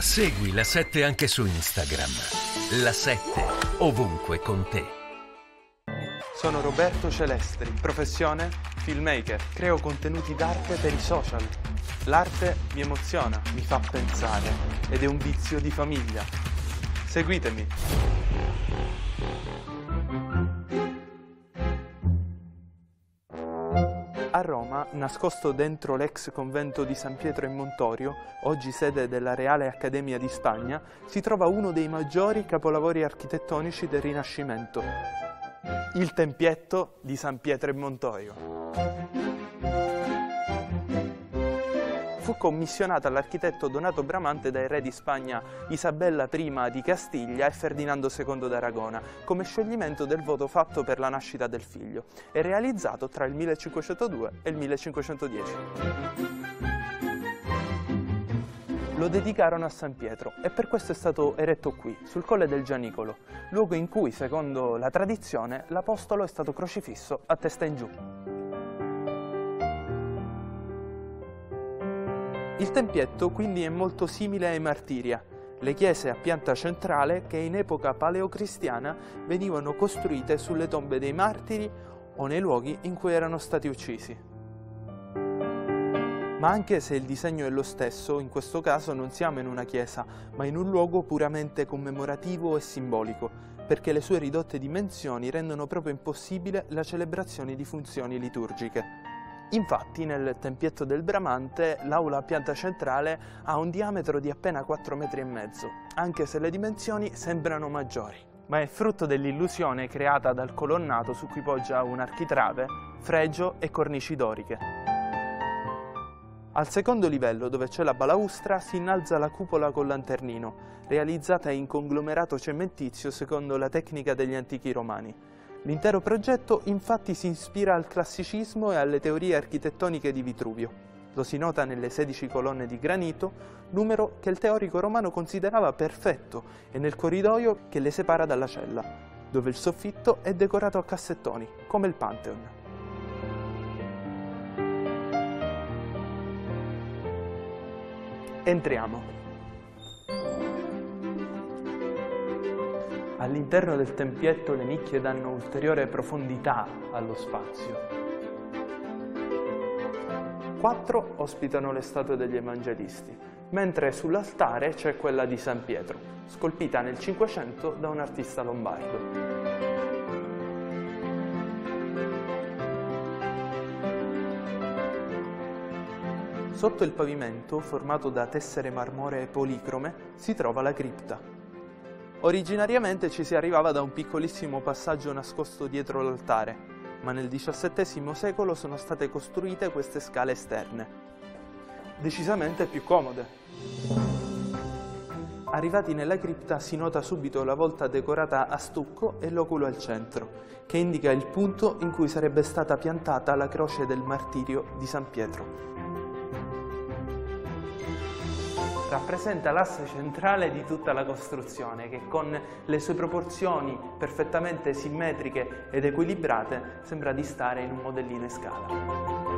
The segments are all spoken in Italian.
Segui la 7 anche su Instagram. La 7 ovunque con te. Sono Roberto Celestri, professione filmmaker. Creo contenuti d'arte per i social. L'arte mi emoziona, mi fa pensare ed è un vizio di famiglia. Seguitemi. A Roma, nascosto dentro l'ex convento di San Pietro in Montorio, oggi sede della Reale Accademia di Spagna, si trova uno dei maggiori capolavori architettonici del Rinascimento, il Tempietto di San Pietro in Montorio. Fu commissionata all'architetto Donato Bramante dai re di Spagna Isabella I di Castiglia e Ferdinando II d'Aragona, come scioglimento del voto fatto per la nascita del figlio, e realizzato tra il 1502 e il 1510. Lo dedicarono a San Pietro e per questo è stato eretto qui, sul colle del Gianicolo, luogo in cui, secondo la tradizione, l'Apostolo è stato crocifisso a testa in giù. Il tempietto quindi è molto simile ai martiria, le chiese a pianta centrale che in epoca paleocristiana venivano costruite sulle tombe dei martiri o nei luoghi in cui erano stati uccisi. Ma anche se il disegno è lo stesso, in questo caso non siamo in una chiesa, ma in un luogo puramente commemorativo e simbolico, perché le sue ridotte dimensioni rendono proprio impossibile la celebrazione di funzioni liturgiche. Infatti nel tempietto del Bramante l'aula a pianta centrale ha un diametro di appena 4 metri anche se le dimensioni sembrano maggiori. Ma è frutto dell'illusione creata dal colonnato su cui poggia un architrave, fregio e cornici doriche. Al secondo livello, dove c'è la balaustra, si innalza la cupola con lanternino, realizzata in conglomerato cementizio secondo la tecnica degli antichi romani. L'intero progetto infatti si ispira al classicismo e alle teorie architettoniche di Vitruvio. Lo si nota nelle 16 colonne di granito, numero che il teorico romano considerava perfetto, e nel corridoio che le separa dalla cella, dove il soffitto è decorato a cassettoni, come il Pantheon. Entriamo. All'interno del tempietto le nicchie danno ulteriore profondità allo spazio. Quattro ospitano le statue degli evangelisti, mentre sull'altare c'è quella di San Pietro, scolpita nel Cinquecento da un artista lombardo. Sotto il pavimento, formato da tessere marmoree policrome, si trova la cripta, Originariamente ci si arrivava da un piccolissimo passaggio nascosto dietro l'altare, ma nel XVII secolo sono state costruite queste scale esterne, decisamente più comode. Arrivati nella cripta si nota subito la volta decorata a stucco e l'oculo al centro, che indica il punto in cui sarebbe stata piantata la croce del martirio di San Pietro. Rappresenta l'asse centrale di tutta la costruzione che con le sue proporzioni perfettamente simmetriche ed equilibrate sembra di stare in un modellino in scala.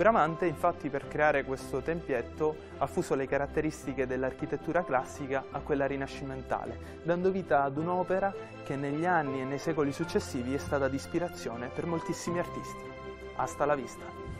Bramante infatti per creare questo tempietto ha fuso le caratteristiche dell'architettura classica a quella rinascimentale, dando vita ad un'opera che negli anni e nei secoli successivi è stata di ispirazione per moltissimi artisti. Hasta la vista!